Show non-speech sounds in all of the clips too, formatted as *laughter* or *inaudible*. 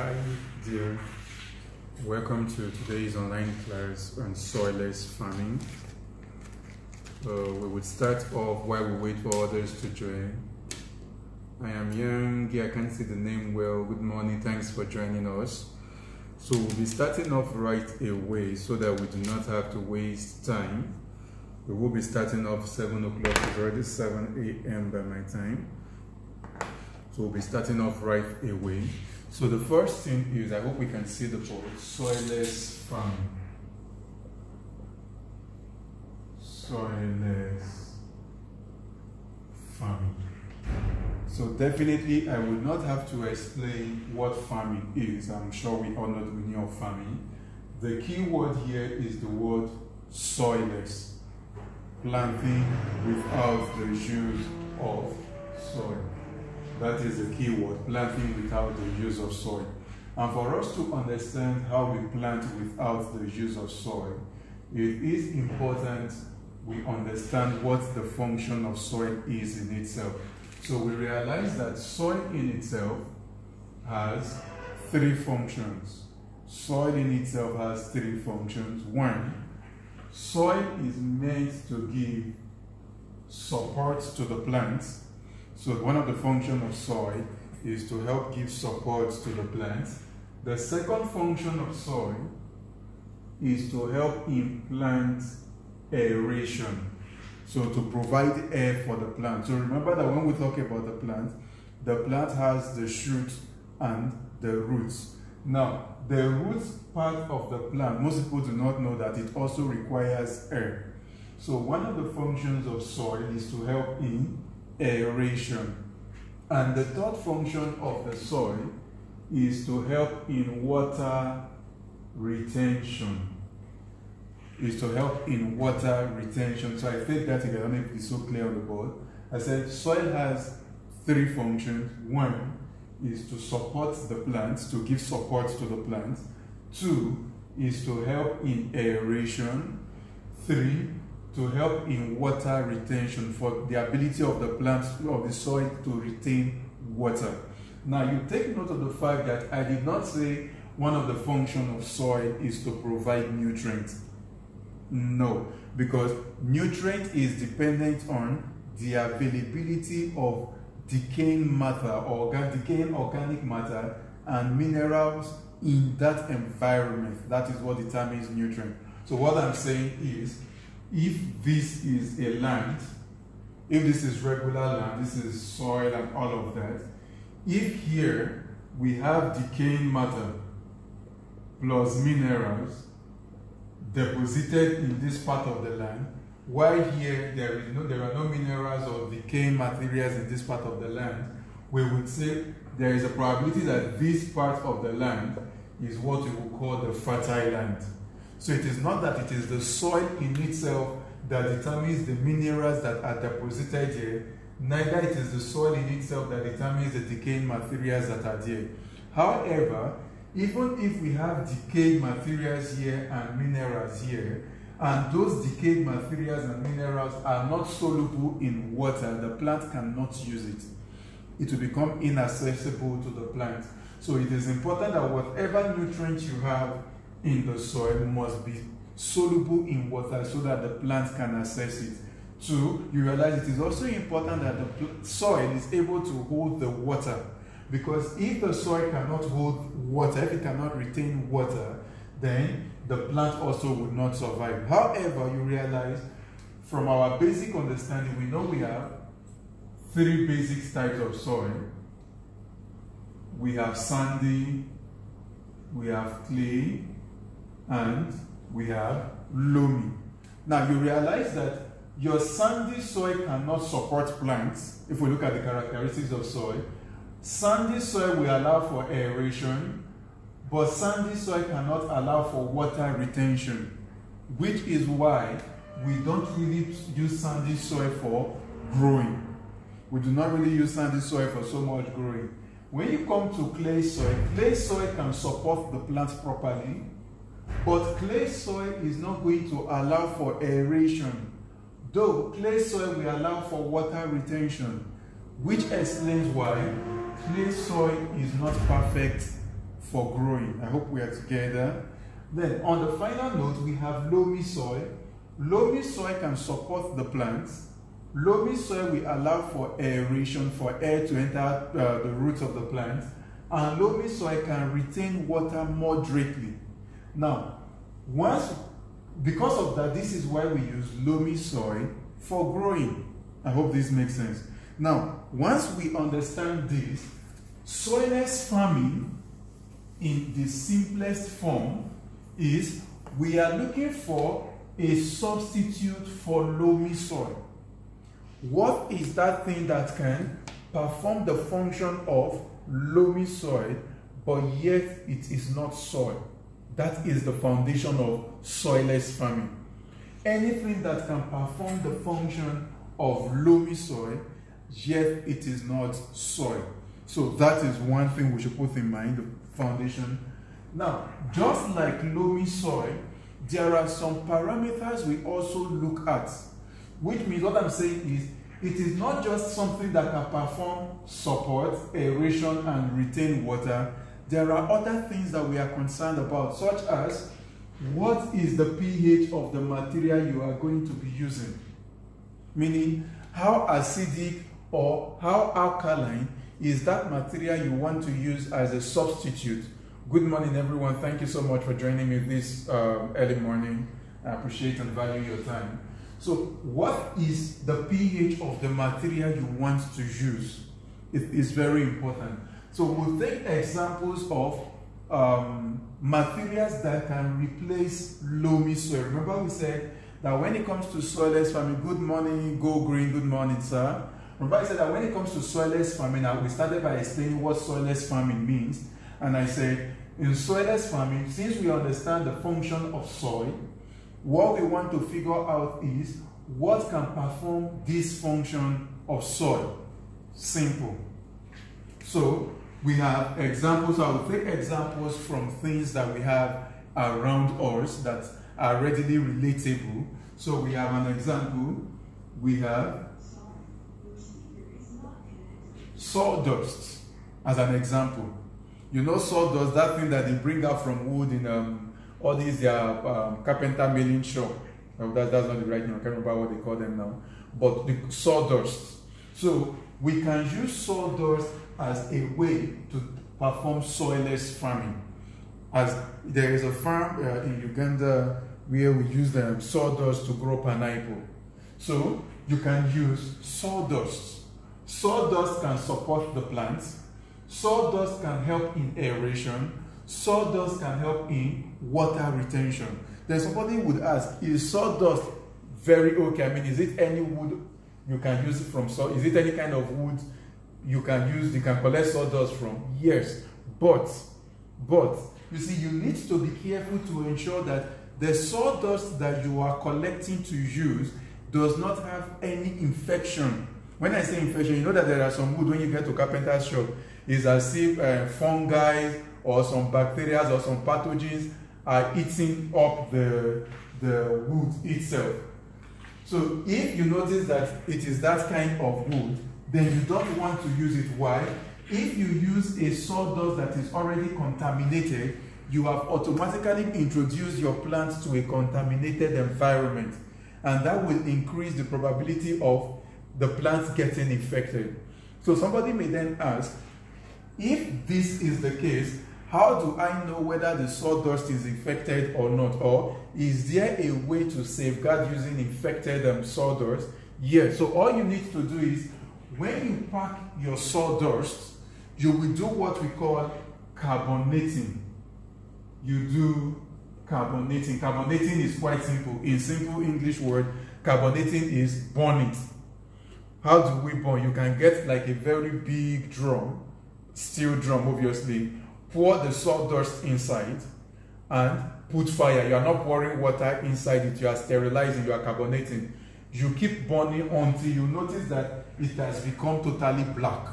Hi, dear. Welcome to today's online class on soilless farming. Uh, we would start off while we wait for others to join. I am Young. I can't see the name well. Good morning. Thanks for joining us. So we'll be starting off right away so that we do not have to waste time. We will be starting off 7 o'clock. It's already 7 a.m. by my time. So we'll be starting off right away. So the first thing is, I hope we can see the board, soilless farming. Soilless farming. So definitely I will not have to explain what farming is. I'm sure we all know the meaning of farming. The key word here is the word soilless. Planting without the use of soil. That is the key word, planting without the use of soil. And for us to understand how we plant without the use of soil, it is important we understand what the function of soil is in itself. So we realize that soil in itself has three functions. Soil in itself has three functions. One, soil is meant to give support to the plants so one of the functions of soil is to help give support to the plants. The second function of soil is to help implant aeration. So to provide air for the plant. So remember that when we talk about the plant, the plant has the shoot and the roots. Now, the roots part of the plant, most people do not know that it also requires air. So one of the functions of soil is to help in aeration. And the third function of the soil is to help in water retention. Is to help in water retention. So I think that again, I don't know so clear on the board. I said soil has three functions. One is to support the plants, to give support to the plants. Two is to help in aeration. Three to help in water retention for the ability of the plants of the soil to retain water. Now you take note of the fact that I did not say one of the function of soil is to provide nutrients. No, because nutrient is dependent on the availability of decaying matter or decaying organic matter and minerals in that environment. That is what determines nutrient. So what I'm saying is if this is a land, if this is regular land, this is soil and all of that, if here we have decaying matter plus minerals deposited in this part of the land, while here there is no there are no minerals or decaying materials in this part of the land, we would say there is a probability that this part of the land is what we would call the fertile land. So it is not that it is the soil in itself that determines the minerals that are deposited here, neither it is the soil in itself that determines the decaying materials that are there. However, even if we have decayed materials here and minerals here, and those decayed materials and minerals are not soluble in water, the plant cannot use it. It will become inaccessible to the plant. So it is important that whatever nutrients you have in the soil must be soluble in water so that the plant can access it. Two, you realize it is also important that the soil is able to hold the water because if the soil cannot hold water, if it cannot retain water, then the plant also would not survive. However, you realize from our basic understanding, we know we have three basic types of soil. We have sandy, we have clay, and we have loamy. Now you realize that your sandy soil cannot support plants. If we look at the characteristics of soil, sandy soil will allow for aeration, but sandy soil cannot allow for water retention, which is why we don't really use sandy soil for growing. We do not really use sandy soil for so much growing. When you come to clay soil, clay soil can support the plant properly, but clay soil is not going to allow for aeration, though clay soil will allow for water retention, which explains why clay soil is not perfect for growing. I hope we are together. Then, on the final note, we have loamy soil. Loamy soil can support the plants. Loamy soil will allow for aeration, for air to enter uh, the roots of the plant. And loamy soil can retain water moderately. Now, once, because of that, this is why we use loamy soil for growing. I hope this makes sense. Now, once we understand this, soilless farming in the simplest form is we are looking for a substitute for loamy soil. What is that thing that can perform the function of loamy soil, but yet it is not soil? That is the foundation of soilless farming. Anything that can perform the function of loamy soil, yet it is not soil. So that is one thing we should put in mind, the foundation. Now, just like loamy soil, there are some parameters we also look at, which means what I'm saying is it is not just something that can perform support, aeration, and retain water. There are other things that we are concerned about, such as what is the pH of the material you are going to be using? Meaning, how acidic or how alkaline is that material you want to use as a substitute? Good morning, everyone. Thank you so much for joining me this um, early morning. I appreciate and value your time. So, what is the pH of the material you want to use? It is very important. So, we'll take examples of um, materials that can replace loamy soil. Remember, we said that when it comes to soilless farming, good morning, go green, good morning, sir. Remember, I said that when it comes to soilless farming, now we started by explaining what soilless farming means. And I said, in soilless farming, since we understand the function of soil, what we want to figure out is what can perform this function of soil. Simple. So we have examples. I will take examples from things that we have around us that are readily relatable. So we have an example. We have sawdust as an example. You know sawdust, that thing that they bring out from wood in um, all these their um, carpenter milling shop. Oh, that, that's not the right name. I can't remember what they call them now. But the sawdust. So we can use sawdust as a way to perform soilless farming. As there is a farm uh, in Uganda where we use the sawdust to grow pineapple. So you can use sawdust. Sawdust can support the plants. Sawdust can help in aeration. Sawdust can help in water retention. Then somebody would ask, is sawdust very okay? I mean, is it any wood you can use it from? So is it any kind of wood you can use, you can collect sawdust from? Yes, but, but, you see, you need to be careful to ensure that the sawdust that you are collecting to use does not have any infection. When I say infection, you know that there are some wood when you get to carpenter's shop, is as if uh, fungi or some bacteria or some pathogens are eating up the, the wood itself. So if you notice that it is that kind of wood, then you don't want to use it. Why? If you use a sawdust that is already contaminated, you have automatically introduced your plant to a contaminated environment. And that will increase the probability of the plants getting infected. So somebody may then ask, if this is the case, how do I know whether the sawdust is infected or not? Or is there a way to safeguard using infected um, sawdust? Yes. So all you need to do is when you pack your sawdust, you will do what we call carbonating. You do carbonating. Carbonating is quite simple. In simple English word, carbonating is burn it. How do we burn? You can get like a very big drum, steel drum, obviously pour the sawdust inside and put fire. You are not pouring water inside it, you are sterilizing, you are carbonating. You keep burning until you notice that it has become totally black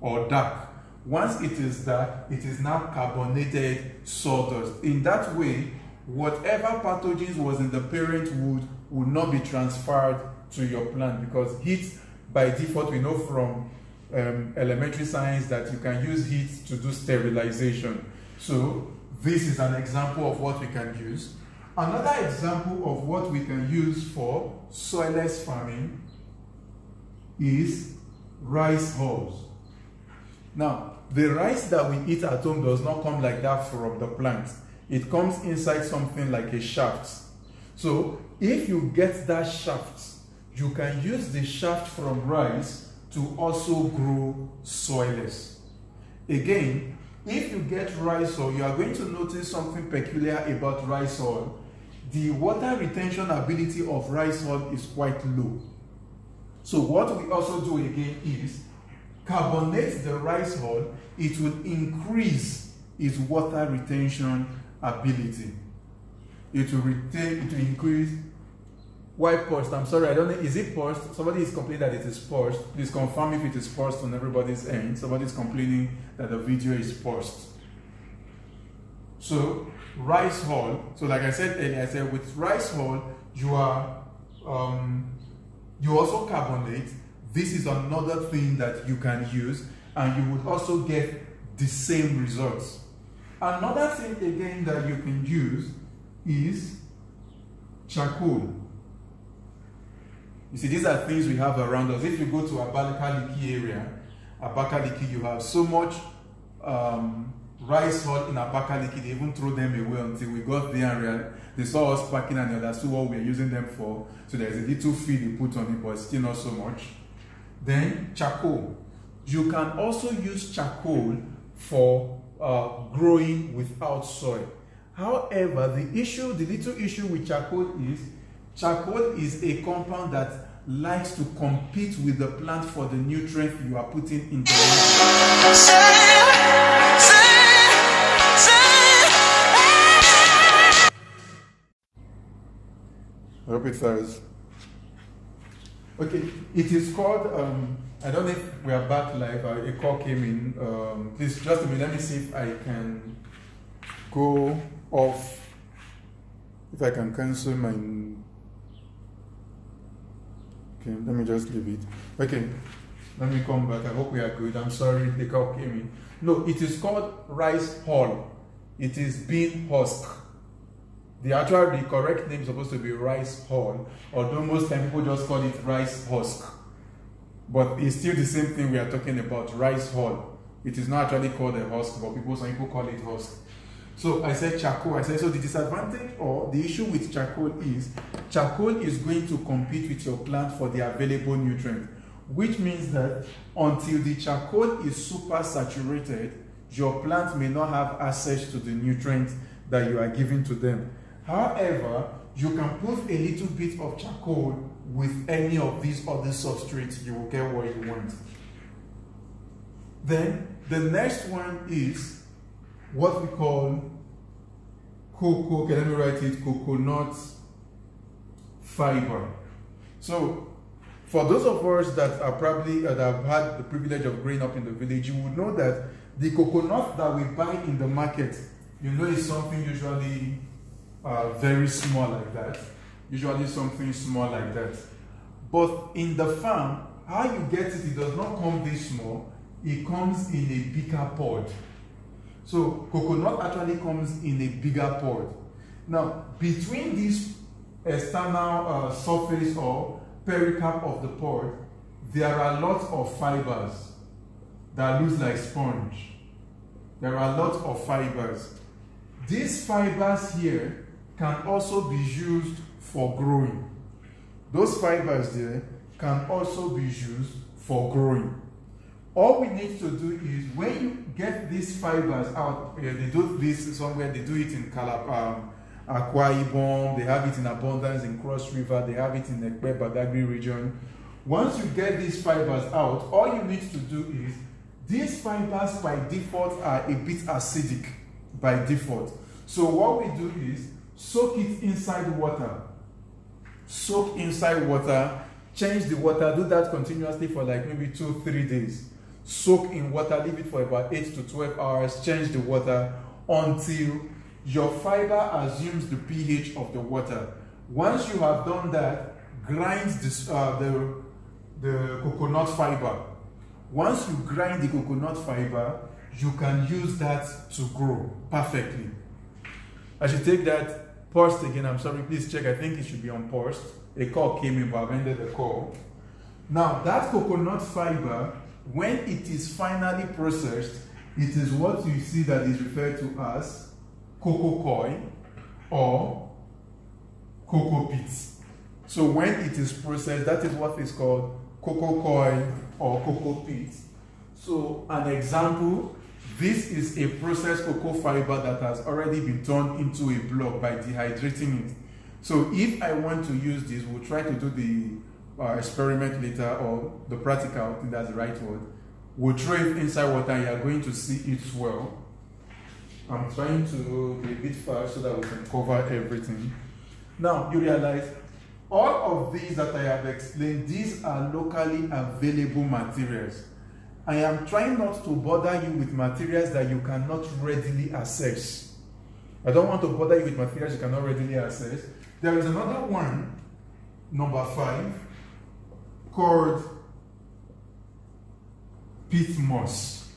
or dark. Once it is dark, it is now carbonated sawdust. In that way, whatever pathogens was in the parent wood will not be transferred to your plant because heat by default we know from um, elementary science that you can use heat to do sterilization. So this is an example of what we can use. Another example of what we can use for soilless farming is rice hulls. Now, the rice that we eat at home does not come like that from the plant. It comes inside something like a shaft. So, if you get that shaft, you can use the shaft from rice to also grow soilless. Again, if you get rice hull, you are going to notice something peculiar about rice hull. The water retention ability of rice hull is quite low. So what we also do again is carbonate the rice hull, it will increase its water retention ability. It will retain, it will increase. Why paused? I'm sorry, I don't know. Is it paused? Somebody is complaining that it is paused. Please confirm if it is paused on everybody's end. Somebody is complaining that the video is paused. So, rice hull. So, like I said earlier, I said with rice hull, you are um, you also carbonate. This is another thing that you can use, and you would also get the same results. Another thing again that you can use is charcoal. You see, these are things we have around us. If you go to Abakaliki area, Abakaliki, you have so much um, rice hull in Abakaliki, they even throw them away until we got there and realized they saw us packing and they understood what we are using them for. So there's a little fee they put on it, but still not so much. Then charcoal. You can also use charcoal for uh, growing without soil. However, the issue, the little issue with charcoal is charcoal is a compound that likes to compete with the plant for the nutrient you are putting into I hope it does. Okay, it is called, um, I don't know if we are back live, uh, a call came in. Um, please, just a minute, let me see if I can go off, if I can cancel my, okay, let me just leave it. Okay, let me come back, I hope we are good. I'm sorry, the call came in. No, it is called rice hull. It is bean husk. The actual, the correct name is supposed to be rice hull, although most time people just call it rice husk. But it's still the same thing we are talking about, rice hull. It is not actually called a husk, but people, some people call it husk. So I said charcoal. I said, so the disadvantage or the issue with charcoal is charcoal is going to compete with your plant for the available nutrient, which means that until the charcoal is super saturated, your plant may not have access to the nutrient that you are giving to them. However, you can put a little bit of charcoal with any of these other substrates, you will get what you want. Then the next one is what we call cocoa, okay, let me write it, coconut fiber. So for those of us that are probably uh, that have had the privilege of growing up in the village, you would know that the coconut that we buy in the market, you know, is something usually uh, very small like that. Usually something small like that. But in the farm, how you get it, it does not come this small. It comes in a bigger pod. So coconut actually comes in a bigger pod. Now, between this external uh, surface or pericarp of the pod, there are lots of fibers that look like sponge. There are lots of fibers. These fibers here can also be used for growing. Those fibers there can also be used for growing. All we need to do is when you get these fibers out, uh, they do this somewhere, they do it in Calab, um, Akwa Ibom, they have it in abundance in Cross River, they have it in the Badagry region. Once you get these fibers out, all you need to do is, these fibers by default are a bit acidic by default. So what we do is, soak it inside water. Soak inside water, change the water, do that continuously for like maybe two, three days. Soak in water, leave it for about 8 to 12 hours, change the water until your fiber assumes the pH of the water. Once you have done that, grind this, uh, the, the coconut fiber. Once you grind the coconut fiber, you can use that to grow perfectly. I should take that paused again. I'm sorry, please check. I think it should be on paused. A call came in, but I've ended the call. Now, that coconut fiber, when it is finally processed, it is what you see that is referred to as cocoa coir or cocoa pits. So when it is processed, that is what is called cocoa coir or cocoa pits. So an example, this is a processed cocoa fiber that has already been turned into a block by dehydrating it. So if I want to use this, we'll try to do the uh, experiment later or the practical, I think that's the right word. We'll throw it inside water you're going to see it swell. I'm trying to be a bit fast so that we can cover everything. Now, you realize all of these that I have explained, these are locally available materials. I am trying not to bother you with materials that you cannot readily access. I don't want to bother you with materials you cannot readily access. There is another one, number five, called peat moss.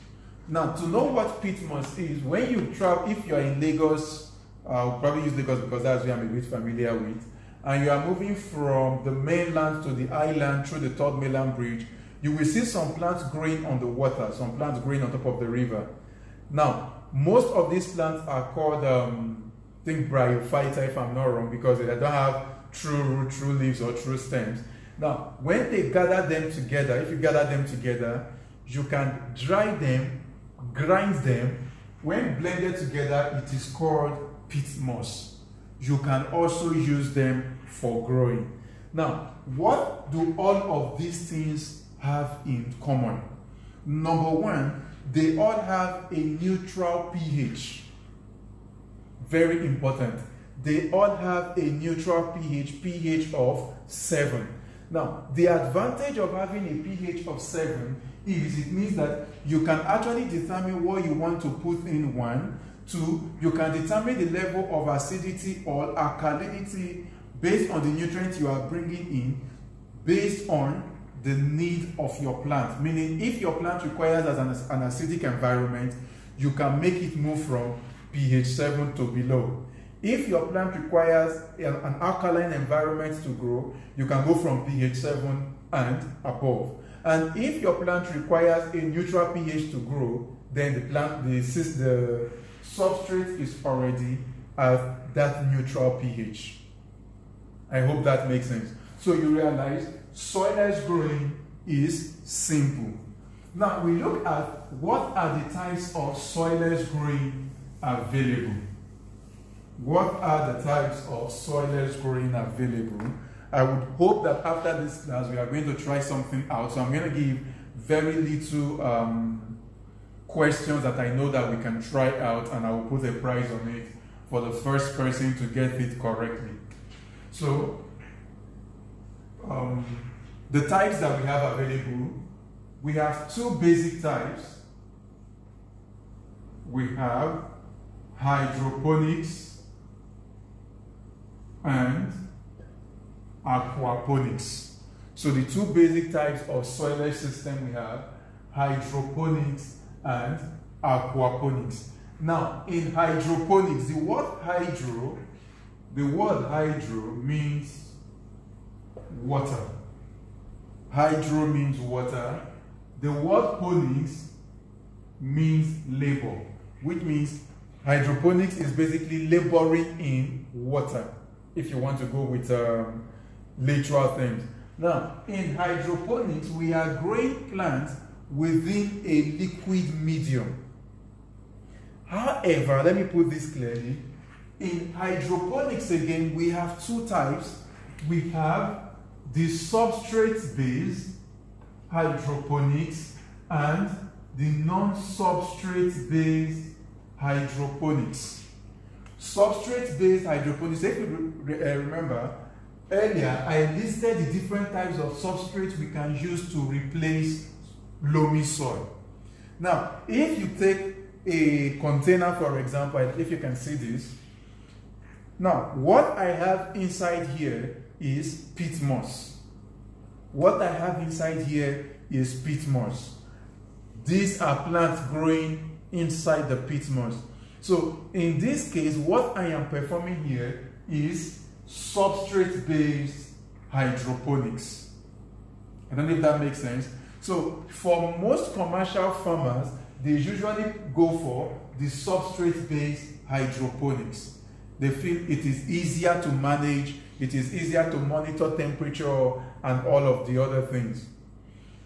Now, to know what peat moss is, when you travel, if you are in Lagos, I'll probably use Lagos because that's where I'm a bit familiar with, and you are moving from the mainland to the island through the third mainland bridge, you will see some plants growing on the water, some plants growing on top of the river. Now, most of these plants are called, um, I think, bryophyta, if I'm not wrong, because they don't have true root, true leaves, or true stems. Now, when they gather them together, if you gather them together, you can dry them, grind them. When blended together, it is called peat moss. You can also use them for growing. Now, what do all of these things have in common? Number one, they all have a neutral pH. Very important. They all have a neutral pH, pH of 7. Now, the advantage of having a pH of 7 is it means that you can actually determine what you want to put in one. Two, you can determine the level of acidity or alkalinity based on the nutrients you are bringing in based on the need of your plant. Meaning, if your plant requires an, an acidic environment, you can make it move from pH 7 to below. If your plant requires an alkaline environment to grow, you can go from pH 7 and above. And if your plant requires a neutral pH to grow, then the plant, the, the substrate is already at that neutral pH. I hope that makes sense. So you realize soilless growing is simple. Now we look at what are the types of soilless growing available. What are the types of soilless growing available? I would hope that after this class we are going to try something out. So I'm going to give very little um, questions that I know that we can try out and I will put a prize on it for the first person to get it correctly. So um, the types that we have available, we have two basic types. We have hydroponics and aquaponics. So the two basic types of soilless system we have, hydroponics and aquaponics. Now, in hydroponics, the word hydro, the word hydro means water. Hydro means water. The word ponics means labor, which means hydroponics is basically laboring in water. If you want to go with um, literal things. Now, in hydroponics, we are growing plants within a liquid medium. However, let me put this clearly. In hydroponics, again, we have two types. We have the substrate based hydroponics and the non substrate based hydroponics. Substrate based hydroponics, if you uh, remember, Earlier, I listed the different types of substrates we can use to replace loamy soil. Now, if you take a container, for example, if you can see this, now what I have inside here is peat moss. What I have inside here is peat moss. These are plants growing inside the peat moss. So in this case, what I am performing here is substrate-based hydroponics. I don't know if that makes sense. So for most commercial farmers, they usually go for the substrate-based hydroponics. They feel it is easier to manage, it is easier to monitor temperature and all of the other things.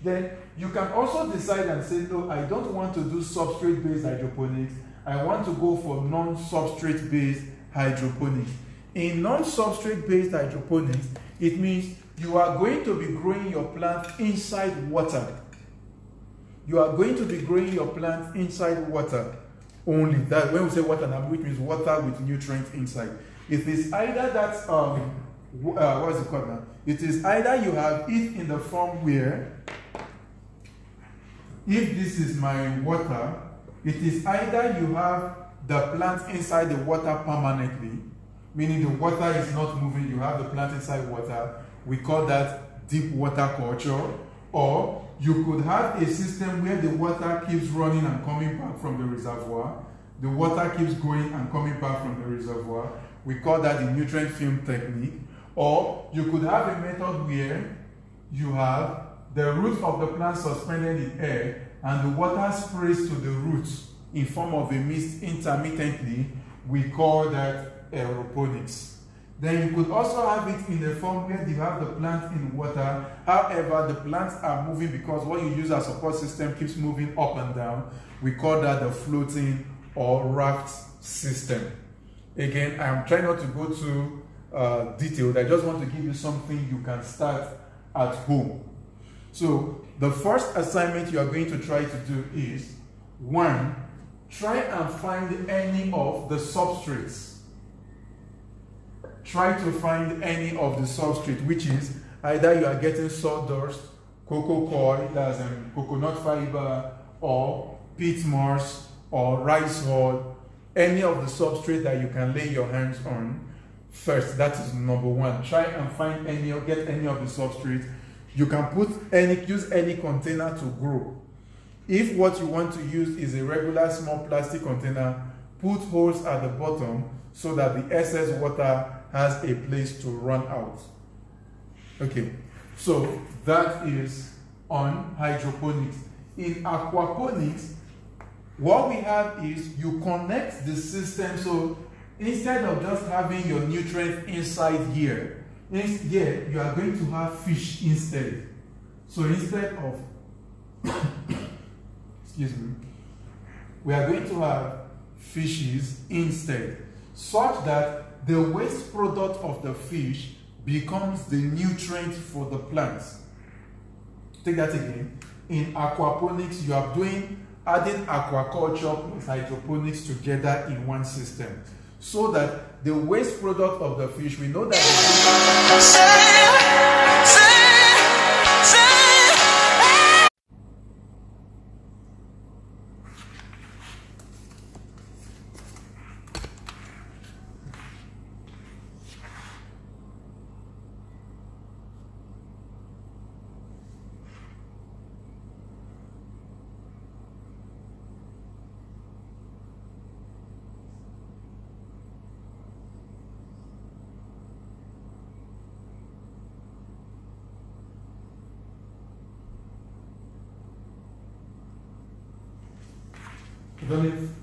Then you can also decide and say, no, I don't want to do substrate-based hydroponics. I want to go for non-substrate-based hydroponics. In non-substrate-based hydroponics, it means you are going to be growing your plant inside water. You are going to be growing your plant inside water only. That when we say water which means water with nutrients inside. It is either that um, uh, what is it called now? It is either you have it in the form where, if this is my water, it is either you have the plant inside the water permanently, meaning the water is not moving, you have the plant inside water. We call that deep water culture. Or you could have a system where the water keeps running and coming back from the reservoir. The water keeps going and coming back from the reservoir. We call that the nutrient film technique. Or you could have a method where you have the roots of the plant suspended in air and the water sprays to the roots in form of a mist intermittently. We call that aeroponics. Then you could also have it in the form where you have the plant in water. However, the plants are moving because what you use as support system keeps moving up and down. We call that the floating or raft system. Again, I'm trying not to go too uh, detailed. I just want to give you something you can start at home. So the first assignment you are going to try to do is one, try and find any of the substrates try to find any of the substrate, which is either you are getting sawdust, cocoa coir, that's um, coconut fiber, or peat moss, or rice hull, any of the substrate that you can lay your hands on first. That is number one. Try and find any or get any of the substrate. You can put any, use any container to grow. If what you want to use is a regular small plastic container, put holes at the bottom so that the excess water has a place to run out. Okay, so that is on hydroponics. In aquaponics, what we have is you connect the system. So instead of just having your nutrients inside here, here you are going to have fish instead. So instead of, *coughs* excuse me, we are going to have fishes instead, such that the waste product of the fish becomes the nutrient for the plants. Take that again. In aquaponics, you are doing adding aquaculture plus hydroponics together in one system. So that the waste product of the fish, we know that. I don't